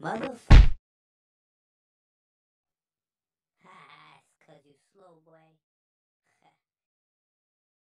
Motherfucker. Ha, it's cause you slow, boy.